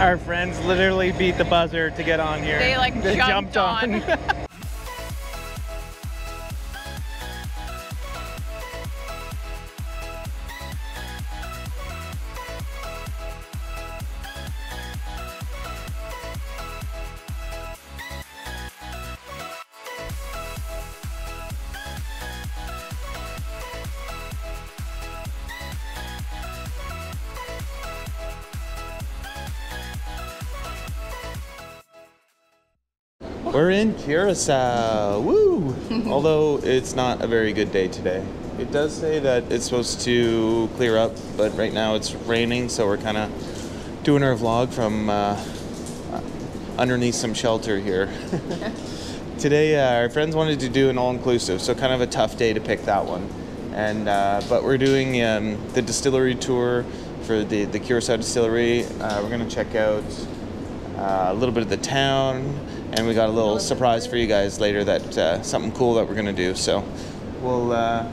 Our friends literally beat the buzzer to get on here. They, like, jumped on. We're in Curacao. Woo! Although it's not a very good day today. It does say that it's supposed to clear up, but right now it's raining, so we're kind of doing our vlog from uh, underneath some shelter here. today, uh, our friends wanted to do an all-inclusive, so kind of a tough day to pick that one. And uh, but we're doing um, the distillery tour for the the Curacao distillery. Uh, we're gonna check out uh, a little bit of the town, and we got a little surprise for you guys later that uh, something cool that we're gonna do. So we'll uh,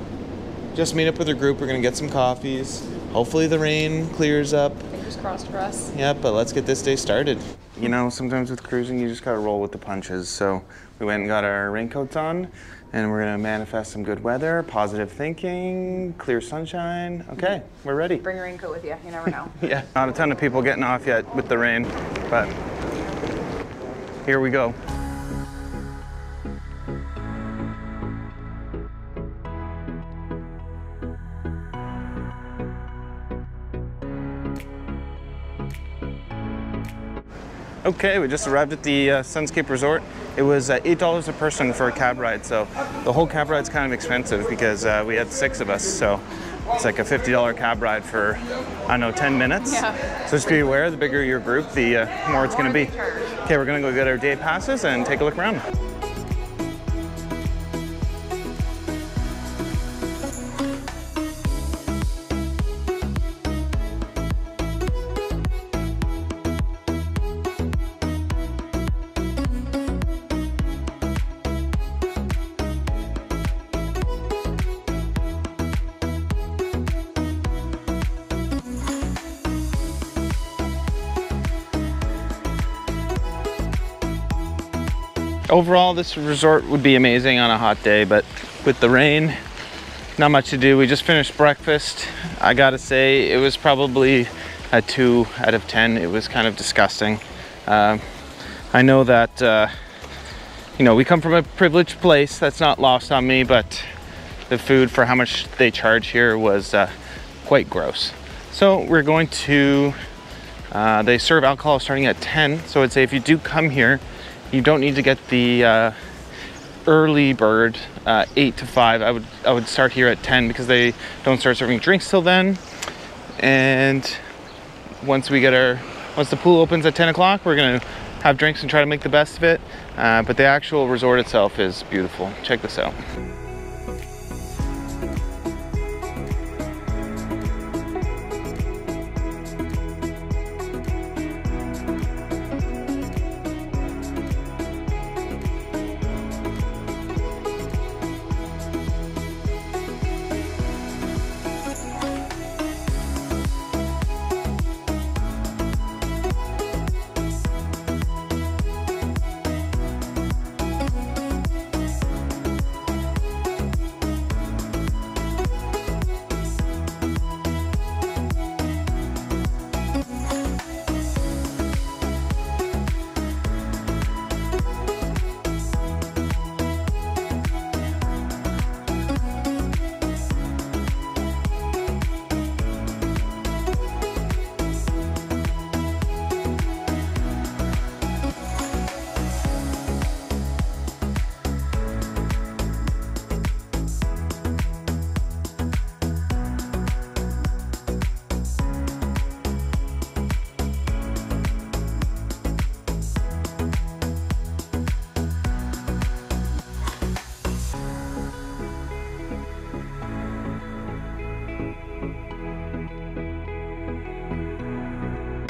just meet up with our group. We're gonna get some coffees. Hopefully the rain clears up. Fingers crossed for us. Yeah, but let's get this day started. You know, sometimes with cruising, you just gotta roll with the punches. So we went and got our raincoats on, and we're gonna manifest some good weather, positive thinking, clear sunshine. Okay, we're ready. Bring a raincoat with you. You never know. Yeah, not a ton of people getting off yet with the rain, but here we go. Okay, we just arrived at the uh, Sunscape Resort. It was uh, $8 a person for a cab ride, so the whole cab ride's kind of expensive because uh, we had six of us, so it's like a $50 cab ride for, I don't know, 10 minutes. Yeah. So just be aware, the bigger your group, the uh, more it's gonna be. Okay, we're gonna go get our day passes and take a look around. Overall, this resort would be amazing on a hot day, but with the rain, not much to do. We just finished breakfast. I gotta say, it was probably a two out of 10. It was kind of disgusting. Um, I know that, uh, you know, we come from a privileged place. That's not lost on me, but the food for how much they charge here was uh, quite gross. So we're going to, uh, they serve alcohol starting at 10. So I'd say if you do come here, you don't need to get the uh, early bird, uh, eight to five. I would I would start here at 10 because they don't start serving drinks till then. And once we get our, once the pool opens at 10 o'clock, we're gonna have drinks and try to make the best of it. Uh, but the actual resort itself is beautiful. Check this out.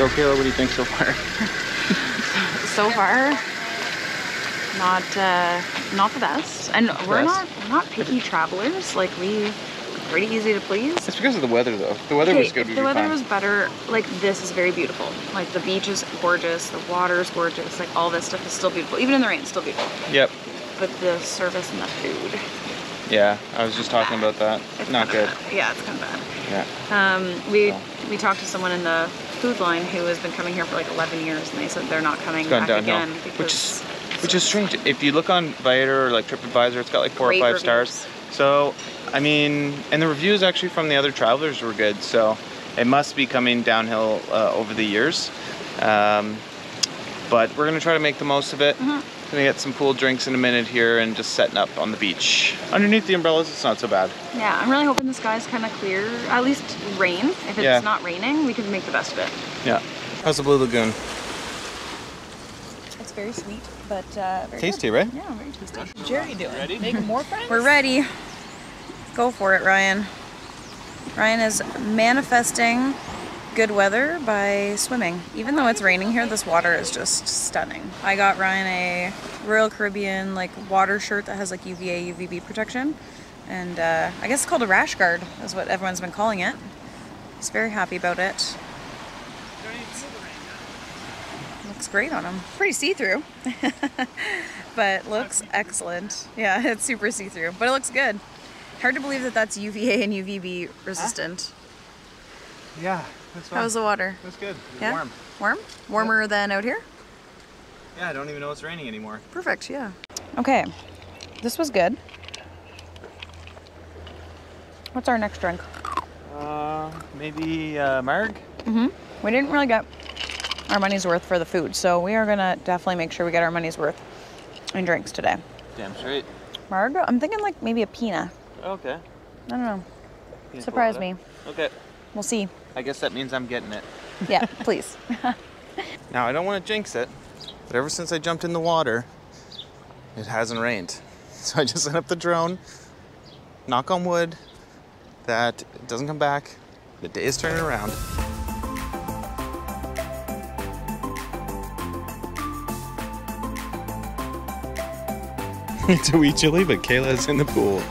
So Kayla, what do you think so far? so far, not uh, not the best. And we're Best? not we're not picky travelers. Like we pretty easy to please. It's because of the weather, though. The weather was good. the weather fine. was better, like this is very beautiful. Like the beach is gorgeous, the water is gorgeous, like all this stuff is still beautiful. Even in the rain, it's still beautiful. Yep. But the service and the food, Yeah, I was just talking about that. it's Not good. bad. Yeah, it's kind of bad. Yeah. Um, we we talked to someone in the food line who has been coming here for like 11 years, and they said they're not coming back downhill, again because which is which is strange. If you look on Viator or like TripAdvisor, it's got like four Great or five reviews. stars. So, I mean, and the reviews actually from the other travelers were good. So, it must be coming downhill uh, over the years. Um, but we're gonna try to make the most of it. Mm-hmm. Gonna get some cool drinks in a minute here and just setting up on the beach. Underneath the umbrellas, it's not so bad. Yeah, I'm really hoping the sky's kind of clear. At least rain. If it's Yeah. not raining, we can make the best of it. Yeah. How's the Blue Lagoon? It's very sweet, but uh, very Tasty, right? Yeah, very tasty. Jerry doing? Ready? Making more friends? We're ready. Go for it, Ryan. Ryan is manifesting good weather by swimming. Even though it's raining here, this water is just stunning. I got Ryan a Royal Caribbean like water shirt that has like UVA, UVB protection. And uh, I guess it's called a rash guard, is what everyone's been calling it. He's very happy about it. Looks great on him. Pretty see-through, but looks excellent. Yeah, it's super see-through, but it looks good. Hard to believe that that's UVA and UVB resistant. Yeah. Fine. How's the water? That's good. It's Yeah? warm. Warm? Warmer than out here? Yeah, I don't even know it's raining anymore. Perfect, yeah. Okay, this was good. What's our next drink? Uh, maybe uh, Marg? Mm-hmm. We didn't really get our money's worth for the food, so we are gonna definitely make sure we get our money's worth in drinks today. Damn straight. Margo, I'm thinking like maybe a pina. Okay. I don't know. Pina Surprise colada. me. Okay. We'll see. I guess that means I'm getting it. Yeah, please. Now, I don't want to jinx it, but ever since I jumped in the water, it hasn't rained. So I just set up the drone, knock on wood, that it doesn't come back. The day is turning around. it's a wee chilly, but Kayla's in the pool.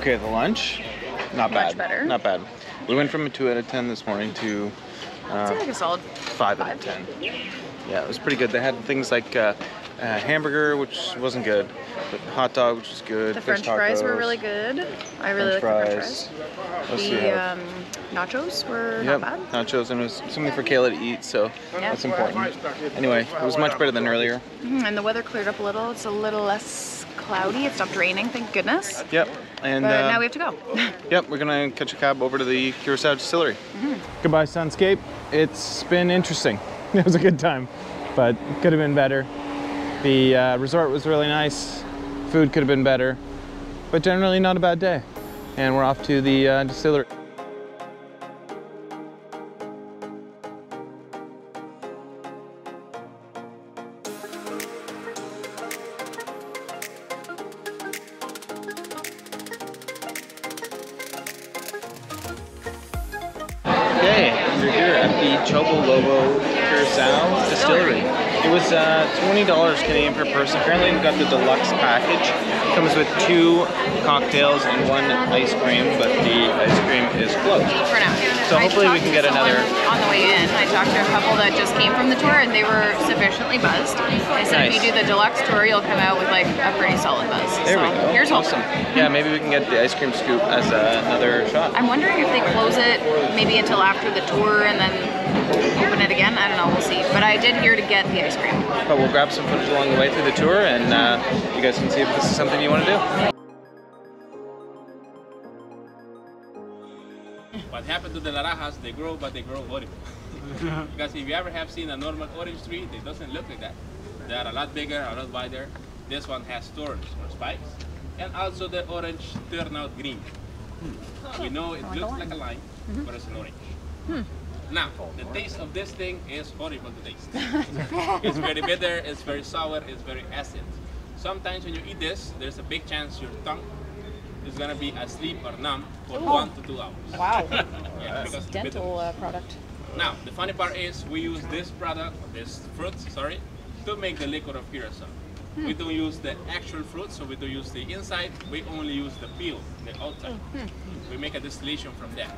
Okay, the lunch, not Much bad. better. Not bad. We went from a two out of ten this morning to I'd like a solid five out of ten. Yeah, it was pretty good. They had things like uh, uh, hamburger, which wasn't good, but hot dog, which was good. The French fries were really good. I really French like the fries. French What else do you fries. The um, nachos were Yep, not bad. nachos, and it was something for Kayla to eat, so Yeah. that's important. Anyway, it was much better than earlier. Mhm, And the weather cleared up a little. It's a little less cloudy. It stopped raining, thank goodness. Yep, and But uh, now we have to go. yep, we're gonna catch a cab over to the Curacao Distillery. Goodbye, Sunscape. It's been interesting. It was a good time, but could have been better. The uh, resort was really nice. Food could have been better, but generally not a bad day. And we're off to the uh, distillery. The Chobolobo Curacao Distillery. It was uh, $20 Canadian per person. Apparently we got the deluxe package. It comes with two cocktails and one ice cream, but the ice cream is closed. For now. So I hopefully we can get another- On the way in, I talked to a couple that just came from the tour and they were sufficiently buzzed. They said if you do the deluxe tour, you'll come out with like a pretty solid buzz. There so we go. Here's hoping. awesome. Yeah, maybe we can get the ice cream scoop as uh, another shot. I'm wondering if they close it maybe until after the tour and then open it again. I don't know. We'll see. But I did hear to get the ice cream. But we'll grab some footage along the way through the tour, and uh, you guys can see if this is something you want to do. Happened to the naranjas? They grow, but they grow horrible. because if you ever have seen a normal orange tree, it doesn't look like that. They are a lot bigger, a lot wider. This one has thorns or spikes. And also the orange turn out green. We know it looks like a lime, mm-hmm. but it's an orange. Hmm. Now, the taste of this thing is horrible to taste. it's very bitter, it's very sour, it's very acid. Sometimes when you eat this, there's a big chance your tongue is gonna be asleep or numb for one to two hours. Wow. Yeah, because. Dental uh, product. Now, the funny part is we use this product, this fruit, sorry, to make the liquor of curacao. We don't use the actual fruit, so we don't use the inside. We only use the peel, the outside. We make a distillation from that.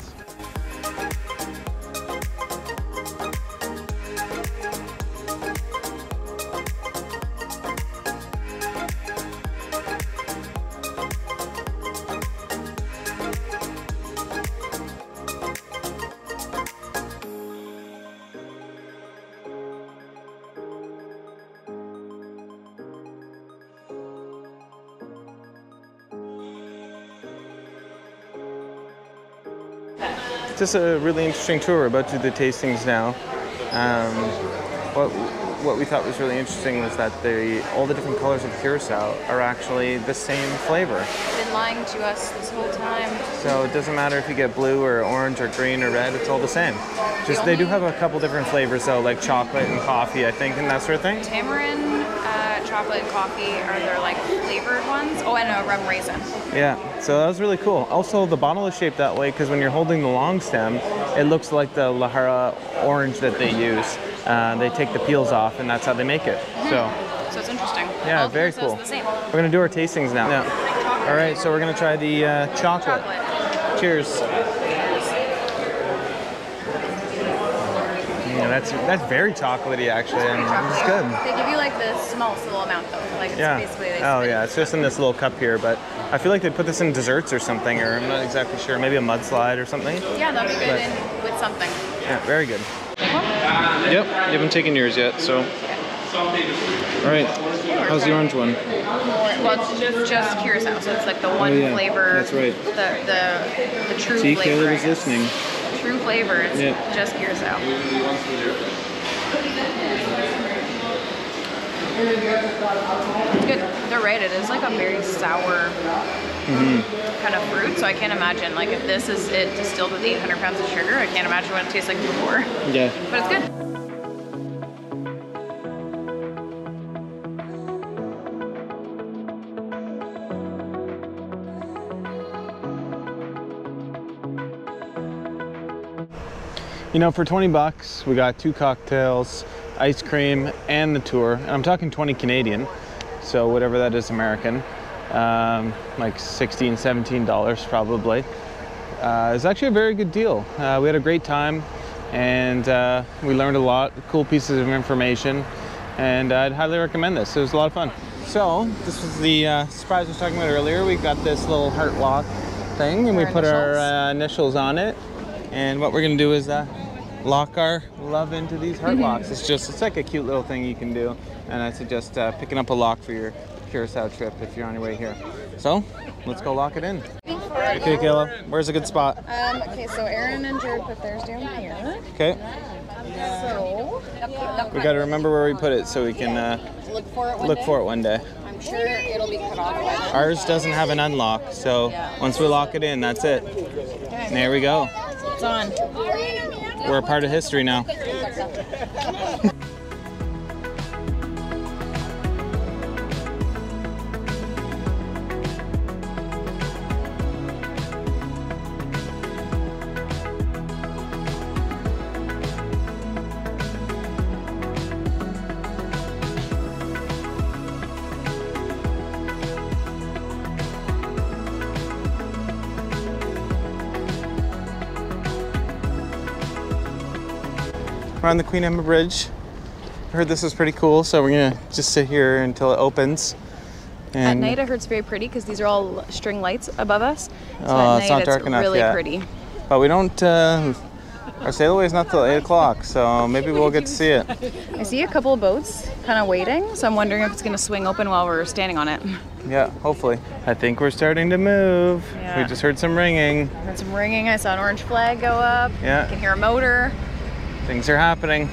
Just a really interesting tour. We're about to do the tastings now. Um, what what we thought was really interesting was that the all the different colors of curacao are actually the same flavor. Been lying to us this whole time. So it doesn't matter if you get blue or orange or green or red; it's all the same. Just they do have a couple different flavors though, like chocolate and coffee, I think, and that sort of thing. Tamarind, chocolate, and coffee are their like flavored ones. Oh, and a rum raisin. Yeah, so that was really cool. Also, the bottle is shaped that way because when you're holding the long stem, it looks like the Laraha orange that they use. Uh, they take the peels off, and that's how they make it. So, So it's interesting. yeah, All very cool. We're gonna do our tastings now. Yeah. All right, so we're gonna try the uh, chocolate. Chocolate. Cheers. That's that's very chocolatey actually, and it's good. They give you like the smallest little amount though. Like it's Yeah. basically they Oh yeah, it's just in this little cup here, but I feel like they put this in desserts or something, or I'm not exactly sure. Maybe a mudslide or something. Yeah, that'd be good But- in, with something. Yeah, very good. Yep, you haven't taken yours yet, so. All right, how's the orange one? Well, it's just, just curacao, so it's like the oh, one Oh, yeah, flavor. that's right. The the the true See, flavor. Caleb I is listening. True flavor. It's Yeah. just curacao. It's good. They're right. It is like a very sour Mm-hmm. kind of fruit. So I can't imagine like if this is it distilled with 800 pounds of sugar. I can't imagine what it tastes like before. Yeah. But it's good. You know, for 20 bucks, we got two cocktails, ice cream, and the tour. And I'm talking 20 Canadian, so whatever that is American, um, like 16, 17 dollars probably. Uh, it's actually a very good deal. Uh, we had a great time, and uh, we learned a lot, cool pieces of information, and I'd highly recommend this. It was a lot of fun. So this was the uh, surprise I was talking about earlier. We got this little heart lock thing, and we Our put our initials. uh, initials on it. And what we're gonna do is uh, lock our love into these heart locks. It's just, it's like a cute little thing you can do. And I suggest uh, picking up a lock for your Curacao trip if you're on your way here. So, let's go lock it in. Okay, Kayla, where's a good spot? Um, okay, so Aaron and Jared put theirs down here. Okay, So we gotta remember where we put it so we can uh, look for it. One look day. for it one day. I'm sure it'll be cut off by then. Ours doesn't have an unlock, so once we lock it in, that's it. There we go. It's on. We're a part of history now. We're on the Queen Emma Bridge. I heard this was pretty cool, so we're gonna just sit here until it opens. At night, I heard it's very pretty because these are all string lights above us. So Oh, at it's night, not dark enough really yet. pretty. but we don't. Uh, our sailaway is not till eight o'clock, so maybe we'll get to see it. I see a couple of boats kind of waiting, so I'm wondering if it's going to swing open while we're standing on it. Yeah, hopefully. I think we're starting to move. Yeah. We just heard some ringing. Heard some ringing. I saw an orange flag go up. Yeah. I can hear a motor. Things are happening.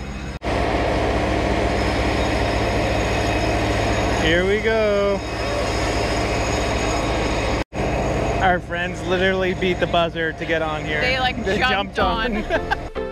Here we go. Our friends literally beat the buzzer to get on here. They, like, jumped on.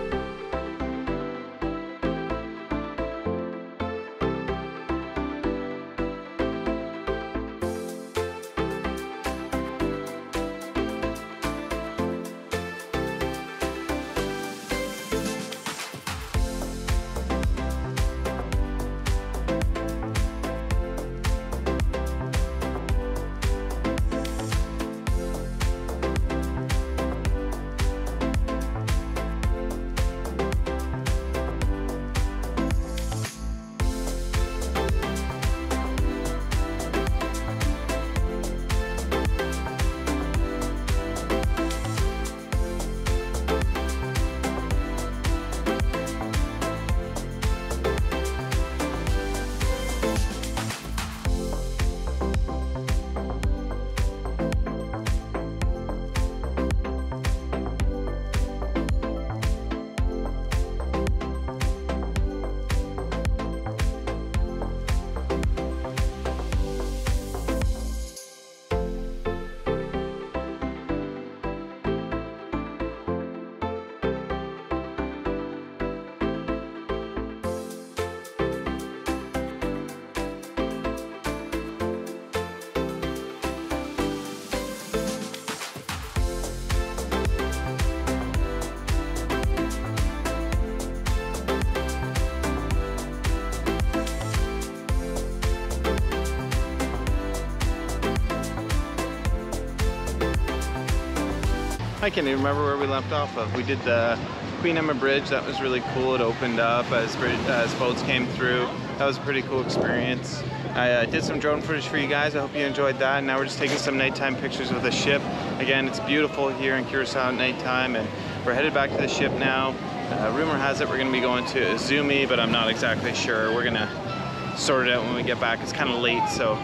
I can't even remember where we left off of. We did the Queen Emma Bridge. That was really cool. It opened up as, as boats came through. That was a pretty cool experience. I uh, did some drone footage for you guys. I hope you enjoyed that. And now we're just taking some nighttime pictures of the ship. Again, it's beautiful here in Curacao at nighttime, and we're headed back to the ship now. Uh, rumor has it we're going to be going to Izumi, but I'm not exactly sure. We're going to sort it out when we get back. It's kind of late, so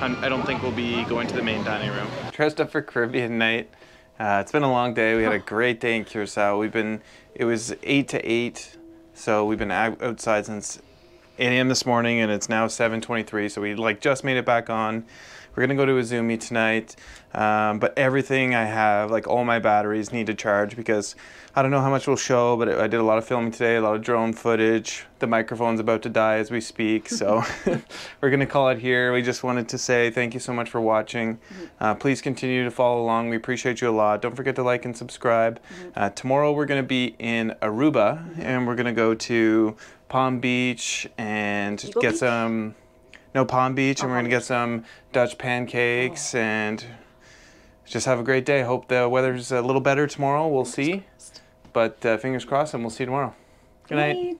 I'm, I do not think we'll be going to the main dining room. Dressed up for Caribbean night. Uh, it's been a long day. We had a great day in Curacao. We've been, it was 8 to 8, so we've been outside since 8 a.m. this morning and it's now 7.23, so we like just made it back on. We're gonna go to Izumi tonight, um, but everything I have, like all my batteries need to charge because I don't know how much we'll show, but I did a lot of filming today, a lot of drone footage. The microphone's about to die as we speak, so we're gonna call it here. We just wanted to say thank you so much for watching. Uh, please continue to follow along. We appreciate you a lot. Don't forget to like and subscribe. Uh, tomorrow we're gonna be in Aruba and we're gonna go to Palm Beach and Eagle get Beach? some no Palm Beach, Oh, and we're gonna get some Dutch pancakes and just have a great day. Hope the weather's a little better tomorrow. We'll see, but uh, fingers crossed, and we'll see you tomorrow. Good night.